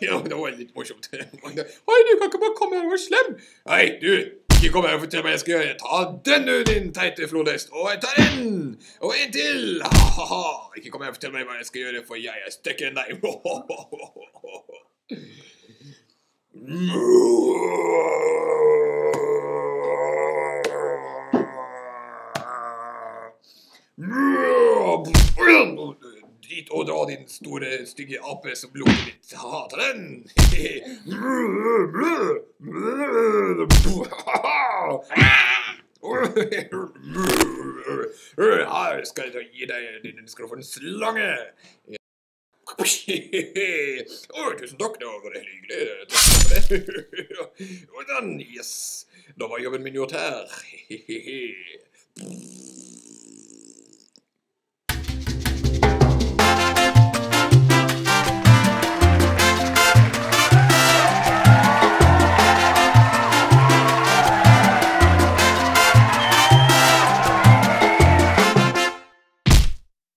ja. Det var litt morsomt. Oi, du kan ikke bare komme her og slem. Nei, du. Ikke kom her og fortell meg hva jeg skal gjøre. Ta den, du, din teite flodhest. Og jeg tar den. Og en til. Ha-ha-ha. Ikke kom her og fortell meg hva jeg skal gjøre, for jeg er sterkere enn deg. Dit og dra, din store, stygge ape som lukter litt. Ha, ta den! Her skal jeg gi deg din slange. Å, tusen takk, det var bare hyggelig. Takk for det. Og yes. Da var jobben min gjort her.